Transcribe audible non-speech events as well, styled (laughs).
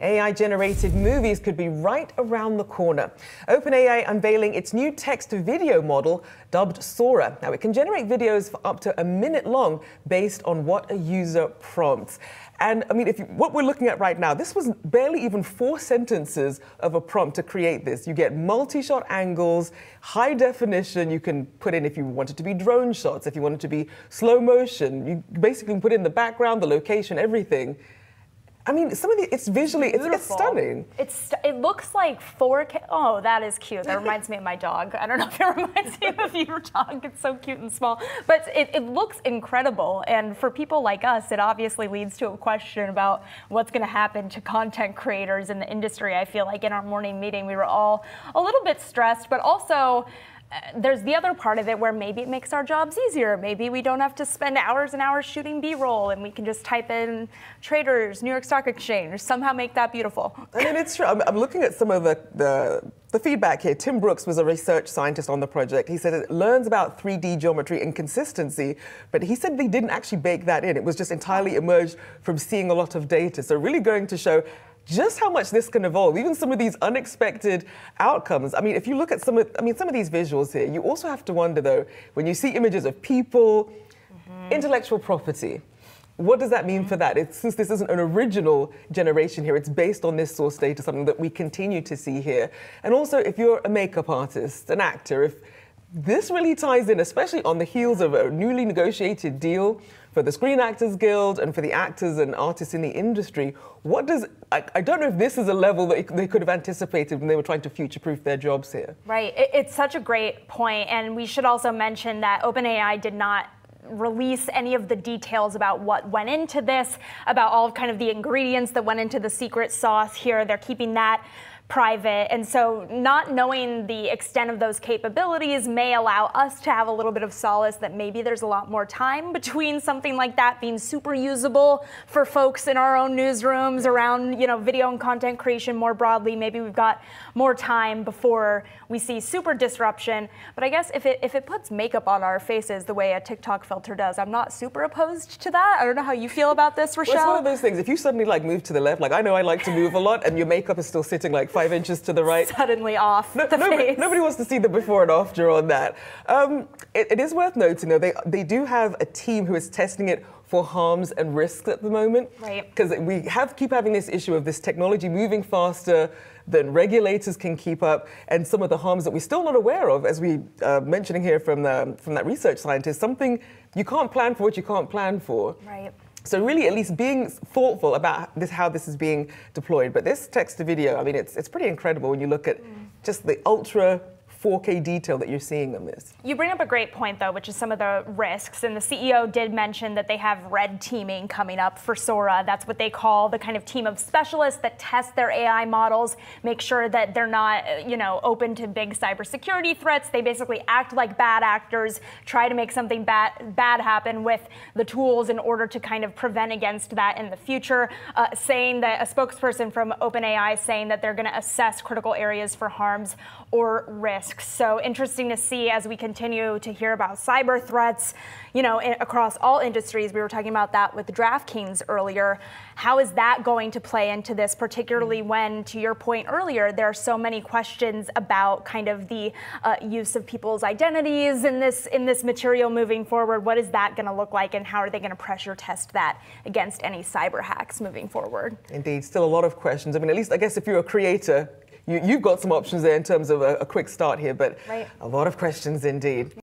AI generated movies could be right around the corner. OpenAI unveiling its new text to video model dubbed Sora. Now, it can generate videos for up to a minute long based on what a user prompts. And I mean, if you, what we're looking at right now, this was barely even four sentences of a prompt to create this. You get multi-shot angles, high definition. You can put in if you want it to be drone shots, if you want it to be slow motion. You basically put in the background, the location, everything. I mean, some of the it's visually it's, it's, stunning. It's it looks like 4K. Oh, that is cute. That reminds me of my dog. I don't know if it (laughs) reminds me of your dog. It's so cute and small, but it, it looks incredible. And for people like us, it obviously leads to a question about what's going to happen to content creators in the industry. I feel like in our morning meeting, we were all a little bit stressed, but also there's the other part of it where maybe it makes our jobs easier. Maybe we don't have to spend hours and hours shooting B-roll and we can just type in traders, New York Stock Exchange, somehow make that beautiful. I mean, it's true. I'm, I'm looking at some of the, the, the, feedback here. Tim Brooks was a research scientist on the project. He said it learns about 3D geometry and consistency, but he said they didn't actually bake that in. It was just entirely emerged from seeing a lot of data. So really going to show just how much this can evolve, even some of these unexpected outcomes. I mean, if you look at some of, I mean, some of these visuals here, you also have to wonder though, when you see images of people, mm-hmm. intellectual property, what does that mean mm-hmm. for that? It's, since this isn't an original generation here, it's based on this source data, something that we continue to see here. And also, if you're a makeup artist, an actor, if this really ties in, especially on the heels of a newly negotiated deal for the Screen Actors Guild and for the actors and artists in the industry. What does, I, I don't know if this is a level that they could have anticipated when they were trying to future proof their jobs here. Right. It's such a great. And we should also mention that OpenAI did not release any of the details about what went into this, about all kind of the ingredients that went into the secret sauce here. They're keeping that private. And so not knowing the extent of those capabilities may allow us to have a little bit of solace that maybe there's a lot more time between something like that being super usable for folks in our own newsrooms around, you know, video and content creation more broadly. Maybe we've got more time before we see super disruption. But I guess if it if it puts makeup on our faces the way a TikTok filter does, I'm not super opposed to that. I don't know how you feel about this, Rachelle. Well, it's one of those things. If you suddenly like move to the left, like I know I like to move a lot, and your makeup is still sitting like five inches to the right. Suddenly off no, the nobody, face. Nobody wants to see the before and after on that. Um, it, it is worth noting, though, they, they do have a team who is testing it for harms and risks at the moment. Right. Because we have keep having this issue of this technology moving faster than regulators can keep up, and some of the harms that we're still not aware of, as we uh, mentioning here from the, from that research scientist, something you can't plan for what you can't plan for. Right. So really, at least being thoughtful about this, how this is being deployed. But this text to video, I mean, it's, it's pretty incredible when you look at mm. just the ultra 4K detail that you're seeing on this. You bring up a great point, though, which is some of the risks. And the CEO did mention that they have red teaming coming up for Sora. That's what they call the kind of team of specialists that test their AI models, make sure that they're not, you know, open to big cybersecurity threats. They basically act like bad actors, try to make something bad, bad happen with the tools in order to kind of prevent against that in the future. Uh, saying that a spokesperson from OpenAI saying that they're going to assess critical areas for harms or risks risks. So interesting to see as we continue to hear about cyber threats, you know, in, across all industries. We were talking about that with DraftKings earlier. How is that going to play into this, particularly mm. when, to your point earlier, there are so many questions about kind of the uh, use of people's identities in this in this material moving forward? What is that going to look like, and how are they going to pressure test that against any cyber hacks moving forward? Indeed, still a lot of questions. I mean, at least I guess if you're a creator, you, have got some options there in terms of a, a quick start here, but right. a lot of questions indeed.